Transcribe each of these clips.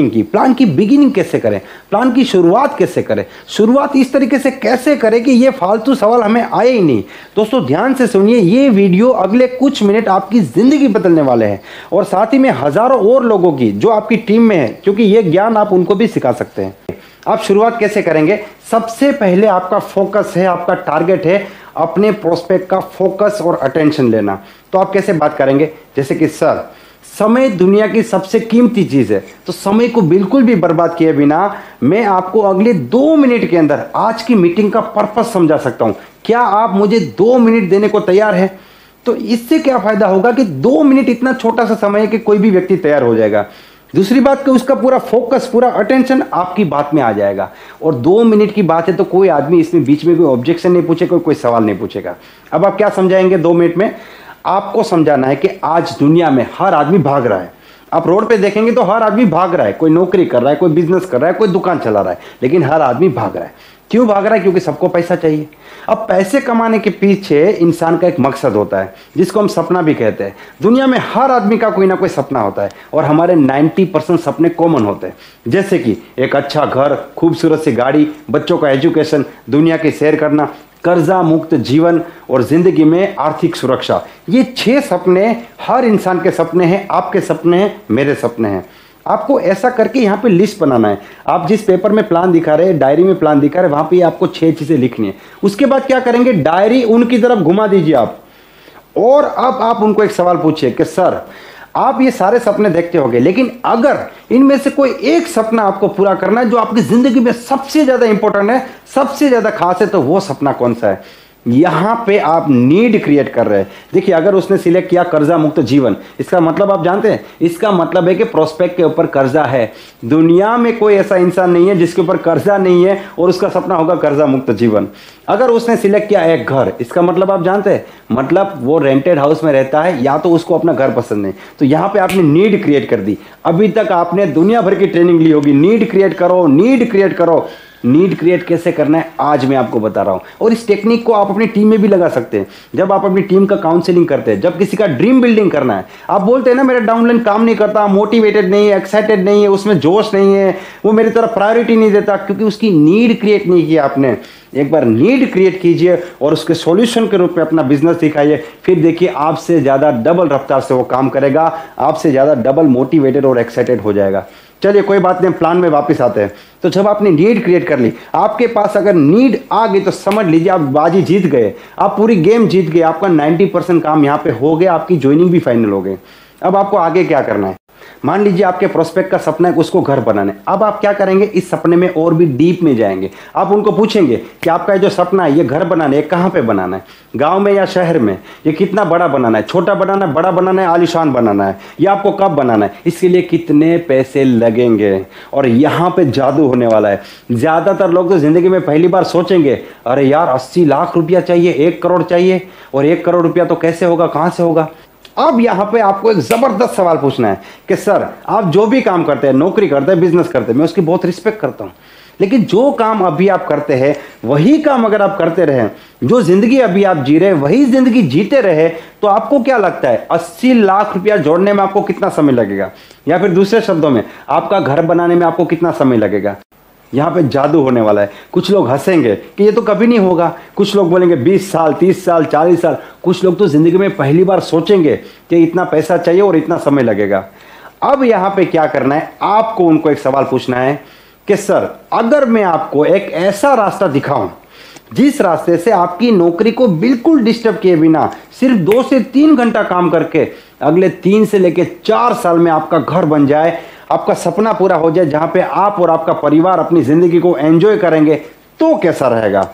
की प्लान की बिगिनिंग कैसे करें? प्लान की शुरुआत कैसे करें? शुरुआत इस तरीके से कैसे करें कि ये फालतू सवाल हमें आए ही नहीं? दोस्तों, ध्यान से सुनिए, ये वीडियो अगले कुछ मिनट आपकी ज़िंदगी बदलने वाले हैं और साथ ही में हज़ारों और लोगों की जो आपकी टीम में है, क्योंकि ये ज्ञान आप उनको भी सिखा सकते हैं। आप शुरुआत कैसे करेंगे? सबसे पहले आपका फोकस है, आपका टारगेट है अपने प्रोस्पेक्ट का फोकस और अटेंशन लेना। तो आप कैसे बात करेंगे? जैसे कि, सर समय दुनिया की सबसे कीमती चीज़ है। तो समय को बिल्कुल भी बर्बाद किए बिना मैं आपको अगले दो मिनट के अंदर आज की मीटिंग का पर्पस समझा सकता हूँ। क्या आप मुझे दो मिनट देने को तैयार हैं? तो इससे क्या फ़ायदा होगा कि दो मिनट इतना छोटा सा समय है कि कोई भी व्यक्ति तैयार हो जाएगा। दूसरी बात कि उसका पूरा फोकस, पूरा अटेंशन आपकी बात में आ जाएगा। और दो मिनट की बात है तो कोई आदमी इसमें बीच में कोई ऑब्जेक्शन नहीं पूछेगा, कोई सवाल नहीं पूछेगा। अब आप क्या समझाएँगे दो मिनट में? आपको समझाना है कि आज दुनिया में हर आदमी भाग रहा है। आप रोड पे देखेंगे तो हर आदमी भाग रहा है। कोई नौकरी कर रहा है, कोई बिज़नेस कर रहा है, कोई दुकान चला रहा है। लेकिन हर आदमी भाग रहा है। क्यों भाग रहा है? क्योंकि सबको पैसा चाहिए। अब पैसे कमाने के पीछे इंसान का एक मकसद होता है, जिसको हम सपना भी कहते हैं। दुनिया में हर आदमी का कोई ना कोई सपना होता है और हमारे 90 परसेंट सपने कॉमन होते हैं। जैसे कि एक अच्छा घर, खूबसूरत सी गाड़ी, बच्चों का एजुकेशन दुनिया की सैर करना। कर्जा मुक्त जीवन और ज़िंदगी में आर्थिक सुरक्षा। ये छह सपने, हर इंसान के सपने हैं, आपके सपने हैं, मेरे सपने हैं। आपको ऐसा करके यहाँ पे लिस्ट बनाना है। आप जिस पेपर में प्लान दिखा रहे हैं, डायरी में प्लान दिखा रहे हैं, वहाँ पे आपको छह चीज़ें लिखनी है। उसके बाद क्या करेंगे? डायरी उनकी तरफ़ घुमा दीजिए आप। और अब आप उनको एक सवाल पूछिए कि, सर आप ये सारे सपने देखते होंगे, लेकिन अगर इनमें से कोई एक सपना आपको पूरा करना है, जो आपकी ज़िंदगी में सबसे ज़्यादा इंपॉर्टेंट है, सबसे ज़्यादा खास है तो वो सपना कौन सा है? यहाँ पे आप नीड क्रिएट कर रहे हैं। देखिए, अगर उसने सिलेक्ट किया कर्जा मुक्त जीवन, इसका मतलब आप जानते हैं? इसका मतलब है कि प्रोस्पेक्ट के ऊपर कर्जा है। दुनिया में कोई ऐसा इंसान नहीं है जिसके ऊपर कर्जा नहीं है और उसका सपना होगा कर्जा मुक्त जीवन। अगर उसने सिलेक्ट किया एक घर, इसका मतलब आप जानते हैं? मतलब वो रेंटेड हाउस में रहता है, या तो उसको अपना घर पसंद नहीं। तो यहाँ पे आपने नीड क्रिएट कर दी। अभी तक आपने दुनिया भर की ट्रेनिंग ली होगी। नीड क्रिएट करो नीड क्रिएट करो। नीड क्रिएट कैसे करना है, आज मैं आपको बता रहा हूँ। और इस टेक्निक को आप अपनी टीम में भी लगा सकते हैं। जब आप अपनी टीम का काउंसिलिंग करते हैं, जब किसी का ड्रीम बिल्डिंग करना है, आप बोलते हैं ना, मेरा डाउनलाइन काम नहीं करता मोटिवेटेड नहीं है एक्साइटेड नहीं है, उसमें जोश नहीं है, वो मेरी तरफ़ प्रायोरिटी नहीं देता, क्योंकि उसकी नीड क्रिएट नहीं किया आपने। एक बार नीड क्रिएट कीजिए और उसके सॉल्यूशन के रूप में अपना बिज़नेस दिखाइए, फिर देखिए आपसे ज़्यादा डबल रफ्तार से वो काम करेगा, आपसे ज़्यादा डबल मोटिवेटेड और एक्साइटेड हो जाएगा। चलिए, कोई बात नहीं प्लान में वापस आते हैं। तो जब आपने नीड क्रिएट कर ली, आपके पास अगर नीड आ गई तो समझ लीजिए, आप बाजी जीत गए। आप पूरी गेम जीत गए, आपका 90 परसेंट काम यहाँ पे हो गया, आपकी ज्वाइनिंग भी फाइनल हो गई। अब आपको आगे क्या करना है? मान लीजिए आपके प्रोस्पेक्ट का सपना है उसको घर बनाने। अब आप क्या करेंगे? इस सपने में और भी डीप में जाएँगे। आप उनको पूछेंगे कि आपका जो सपना है, ये घर बनाना है कहाँ पे बनाना है? गाँव में या शहर में? ये कितना बड़ा बनाना है? छोटा बनाना है, बड़ा बनाना है, आलिशान बनाना है? ये आपको कब बनाना है? इसके लिए कितने पैसे लगेंगे? और यहाँ पर जादू होने वाला है। ज़्यादातर लोग तो ज़िंदगी में पहली बार सोचेंगे, अरे यार, अस्सी लाख रुपया चाहिए, एक करोड़ चाहिए, और एक करोड़ रुपया तो कैसे होगा, कहाँ से होगा? अब यहाँ पे आपको एक ज़बरदस्त सवाल पूछना है कि, सर, आप जो भी काम करते हैं, नौकरी करते हैं बिज़नेस करते हैं, मैं उसकी बहुत रिस्पेक्ट करता हूँ। लेकिन जो काम अभी आप करते हैं, वही काम अगर आप करते रहे, जो ज़िंदगी अभी आप जी रहे वही ज़िंदगी जीते रहे तो आपको क्या लगता है, अस्सी लाख रुपया जोड़ने में आपको कितना समय लगेगा? या फिर दूसरे शब्दों में, आपका घर बनाने में आपको कितना समय लगेगा? यहाँ पे जादू होने वाला है। कुछ लोग हंसेंगे कि ये तो कभी नहीं होगा। कुछ लोग बोलेंगे 20 साल 30 साल 40 साल। कुछ लोग तो ज़िंदगी में पहली बार सोचेंगे कि इतना पैसा चाहिए और इतना समय लगेगा। अब यहाँ पे क्या करना है? आपको उनको एक सवाल पूछना है कि, सर, अगर मैं आपको एक ऐसा रास्ता दिखाऊँ, जिस रास्ते से आपकी नौकरी को बिल्कुल डिस्टर्ब किए बिना सिर्फ़ दो से तीन घंटा काम करके अगले तीन से लेकर चार साल में आपका घर बन जाए आपका सपना पूरा हो जाए जहाँ पे आप और आपका परिवार अपनी ज़िंदगी को एंजॉय करेंगे तो कैसा रहेगा?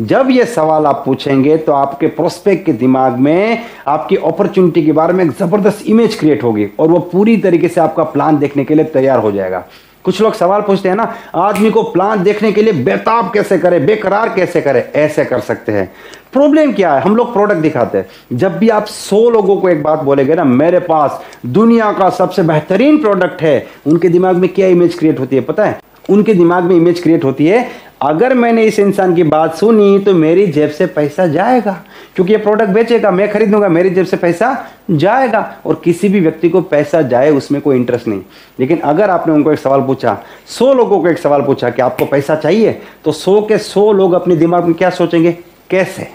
जब ये सवाल आप पूछेंगे तो आपके प्रोस्पेक्ट के दिमाग में आपकी अपॉर्चुनिटी के बारे में एक ज़बरदस्त इमेज क्रिएट होगी और वो पूरी तरीके से आपका प्लान देखने के लिए तैयार हो जाएगा। कुछ लोग सवाल पूछते हैं ना, आदमी को प्लान देखने के लिए बेताब कैसे करे, बेकरार कैसे करे? ऐसे कर सकते हैं। प्रॉब्लम क्या है? हम लोग प्रोडक्ट दिखाते हैं। जब भी आप सौ लोगों को एक बात बोलेंगे ना, मेरे पास दुनिया का सबसे बेहतरीन प्रोडक्ट है, उनके दिमाग में क्या इमेज क्रिएट होती है पता है? उनके दिमाग में इमेज क्रिएट होती है, अगर मैंने इस इंसान की बात सुनी तो मेरी जेब से पैसा जाएगा, क्योंकि ये प्रोडक्ट बेचेगा, मैं खरीदूँगा, मेरी जेब से पैसा जाएगा, और किसी भी व्यक्ति को पैसा जाए, उसमें कोई इंटरेस्ट नहीं। लेकिन अगर आपने उनको एक सवाल पूछा, सौ लोगों को एक सवाल पूछा कि आपको पैसा चाहिए तो सौ के सौ लोग अपने दिमाग में क्या सोचेंगे? कैसे?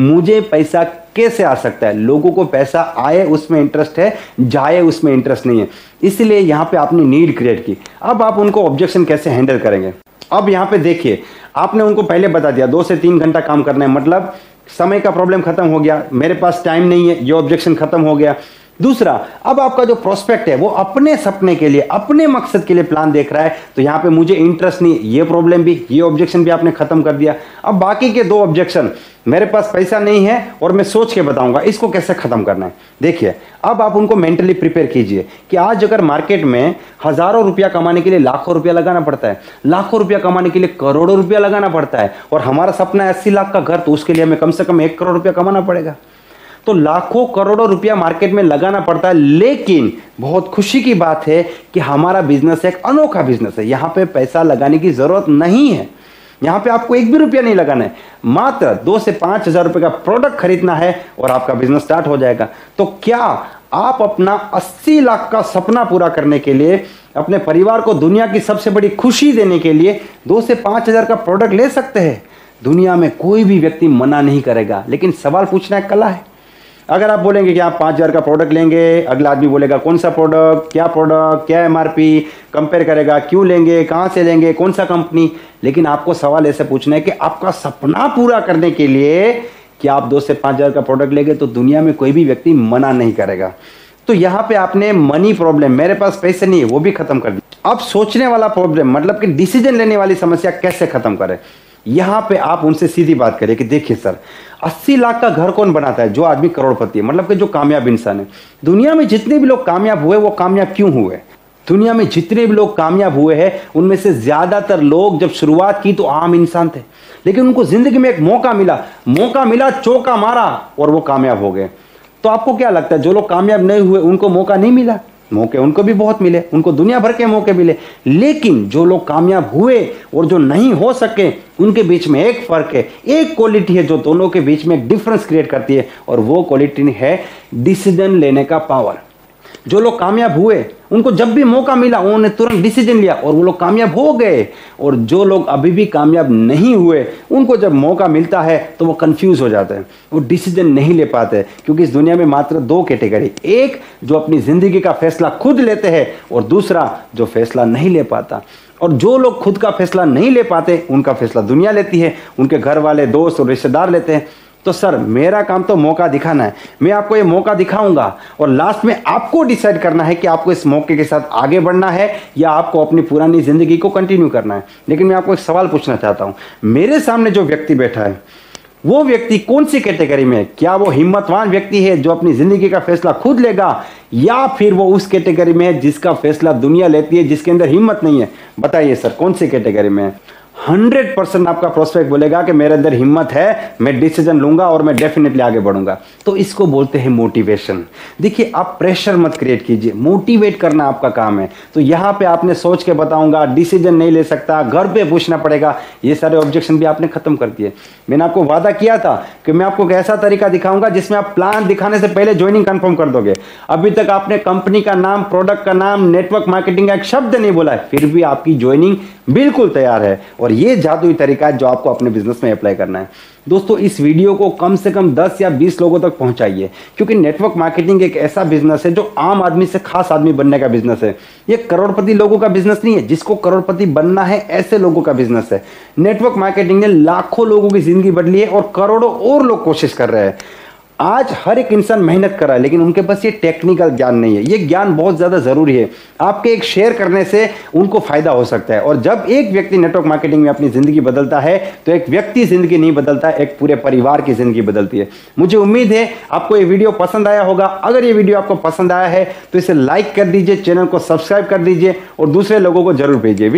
मुझे पैसा कैसे आ सकता है? लोगों को पैसा आए उसमें इंटरेस्ट है, जाए उसमें इंटरेस्ट नहीं है। इसलिए यहाँ पे आपने नीड क्रिएट की। अब आप उनको ऑब्जेक्शन कैसे हैंडल करेंगे? अब यहाँ पे देखिए, आपने उनको पहले बता दिया, दो से तीन घंटा काम करना है। मतलब समय का प्रॉब्लम खत्म हो गया, मेरे पास टाइम नहीं है, ये ऑब्जेक्शन खत्म हो गया। दूसरा, अब आपका जो प्रोस्पेक्ट है, वो अपने सपने के लिए, अपने मकसद के लिए प्लान देख रहा है तो यहाँ पे मुझे इंटरेस्ट नहीं, ये प्रॉब्लम भी, ये ऑब्जेक्शन भी आपने खत्म कर दिया। अब बाकी के दो ऑब्जेक्शन मेरे पास पैसा नहीं है और मैं सोच के बताऊँगा, इसको कैसे खत्म करना है? देखिए, अब आप उनको मेंटली प्रिपेयर कीजिए कि आज अगर मार्केट में हज़ारों रुपया कमाने के लिए लाखों रुपया लगाना पड़ता है, लाखों रुपया कमाने के लिए करोड़ों रुपया लगाना पड़ता है, और हमारा सपना है अस्सी लाख का घर तो उसके लिए हमें कम से कम एक करोड़ रुपया कमाना पड़ेगा। तो लाखों करोड़ों रुपया मार्केट में लगाना पड़ता है। लेकिन बहुत खुशी की बात है कि हमारा बिज़नेस एक अनोखा बिज़नेस है। यहाँ पे पैसा लगाने की ज़रूरत नहीं है। यहाँ पे आपको एक भी रुपया नहीं लगाना है। मात्र दो से पाँच हज़ार रुपए का प्रोडक्ट खरीदना है और आपका बिज़नेस स्टार्ट हो जाएगा। तो क्या आप अपना 80 लाख का सपना पूरा करने के लिए, अपने परिवार को दुनिया की सबसे बड़ी खुशी देने के लिए दो से पाँच हज़ार का प्रोडक्ट ले सकते हैं? दुनिया में कोई भी व्यक्ति मना नहीं करेगा। लेकिन सवाल पूछना कला है। अगर आप बोलेंगे कि आप पाँच हज़ार का प्रोडक्ट लेंगे, अगला आदमी बोलेगा, कौन सा प्रोडक्ट क्या प्रोडक्ट क्या एमआरपी कंपेयर करेगा, क्यों लेंगे, कहाँ से लेंगे, कौन सा कंपनी लेकिन आपको सवाल ऐसे पूछना है कि आपका सपना पूरा करने के लिए कि आप दो से पाँच हज़ार का प्रोडक्ट लेंगे तो दुनिया में कोई भी व्यक्ति मना नहीं करेगा। तो यहाँ पे आपने मनी प्रॉब्लम मेरे पास पैसे नहीं है, वो भी खत्म कर दिया। अब सोचने वाला प्रॉब्लम मतलब कि डिसीज़न लेने वाली समस्या कैसे खत्म करें? यहाँ पे आप उनसे सीधी बात करें कि देखिए सर 80 लाख का घर कौन बनाता है जो आदमी करोड़पति है? मतलब कि जो कामयाब इंसान है। दुनिया में जितने भी लोग कामयाब हुए, वो कामयाब क्यों हुए? दुनिया में जितने भी लोग कामयाब हुए हैं, उनमें से ज़्यादातर लोग जब शुरुआत की तो आम इंसान थे। लेकिन उनको ज़िंदगी में एक मौका मिला। मौका मिला, चौका मारा और वो कामयाब हो गए। तो आपको क्या लगता है, जो लोग कामयाब नहीं हुए, उनको मौका नहीं मिला? मौके उनको भी बहुत मिले, उनको दुनिया भर के मौके मिले। लेकिन जो लोग कामयाब हुए और जो नहीं हो सके, उनके बीच में एक फ़र्क है, एक क्वालिटी है जो दोनों के बीच में एक डिफरेंस क्रिएट करती है और वो क्वालिटी है डिसीज़न लेने का पावर जो लोग कामयाब हुए, उनको जब भी मौका मिला, उन्होंने तुरंत डिसीज़न लिया और वो लोग कामयाब हो गए। और जो लोग अभी भी कामयाब नहीं हुए, उनको जब मौका मिलता है तो वो कंफ्यूज हो जाते हैं। वो डिसीज़न नहीं ले पाते, क्योंकि इस दुनिया में मात्र दो कैटेगरी एक, जो अपनी ज़िंदगी का फैसला खुद लेते हैं, और दूसरा, जो फैसला नहीं ले पाता। और जो लोग खुद का फैसला नहीं ले पाते, उनका फैसला दुनिया लेती है, उनके घर वाले दोस्त और रिश्तेदार लेते हैं। तो सर, मेरा काम तो मौका दिखाना है। मैं आपको ये मौका दिखाऊँगा और लास्ट में आपको डिसाइड करना है कि आपको इस मौके के साथ आगे बढ़ना है या आपको अपनी पुरानी ज़िंदगी को कंटिन्यू करना है। लेकिन मैं आपको एक सवाल पूछना चाहता हूँ। मेरे सामने जो व्यक्ति बैठा है, वो व्यक्ति कौन सी कैटेगरी में है? क्या वो हिम्मतवान व्यक्ति है जो अपनी ज़िंदगी का फैसला खुद लेगा, या फिर वो उस कैटेगरी में है जिसका फैसला दुनिया लेती है, जिसके अंदर हिम्मत नहीं है? बताइए सर, कौन सी कैटेगरी में है? हंड्रेड परसेंट आपका प्रोस्पेक्ट बोलेगा कि मेरे अंदर हिम्मत है, मैं डिसीज़न लूँगा और मैं डेफिनेटली आगे बढ़ूँगा। तो इसको बोलते हैं मोटिवेशन देखिए, आप प्रेशर मत क्रिएट कीजिए। मोटिवेट करना आपका काम है। तो यहाँ पे आपने सोच के बताऊँगा डिसीज़न नहीं ले सकता, घर पे पूछना पड़ेगा। ये सारे ऑब्जेक्शन भी आपने खत्म कर दिए। मैंने आपको वादा किया था कि मैं आपको एक ऐसा तरीका दिखाऊँगा जिसमें आप प्लान दिखाने से पहले ज्वाइनिंग कन्फर्म कर दोगे। अभी तक आपने कंपनी का नाम प्रोडक्ट का नाम नेटवर्क मार्केटिंग का एक शब्द नहीं बोला फिर भी आपकी ज्वाइनिंग बिल्कुल तैयार है। और ये जादुई तरीका है जो आपको अपने बिज़नेस में अप्लाई करना है। दोस्तों, इस वीडियो को कम से कम 10 या 20 लोगों तक पहुंचाइए, क्योंकि नेटवर्क मार्केटिंग एक ऐसा बिज़नेस है जो आम आदमी से खास आदमी बनने का बिज़नेस है। ये करोड़पति लोगों का बिज़नेस नहीं है, जिसको करोड़पति बनना है, ऐसे लोगों का बिज़नेस है। नेटवर्क मार्केटिंग ने लाखों लोगों की ज़िंदगी बदली है और करोड़ों और लोग कोशिश कर रहे हैं। आज हर एक इंसान मेहनत कर रहा है, लेकिन उनके पास ये टेक्निकल ज्ञान नहीं है। ये ज्ञान बहुत ज़्यादा ज़रूरी है। आपके एक शेयर करने से उनको फ़ायदा हो सकता है। और जब एक व्यक्ति नेटवर्क मार्केटिंग में अपनी ज़िंदगी बदलता है तो एक व्यक्ति ज़िंदगी नहीं बदलता, एक पूरे परिवार की ज़िंदगी बदलती है। मुझे उम्मीद है आपको ये वीडियो पसंद आया होगा। अगर ये वीडियो आपको पसंद आया है तो इसे लाइक कर दीजिए, चैनल को सब्सक्राइब कर दीजिए, और दूसरे लोगों को ज़रूर भेजिए।